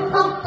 oh.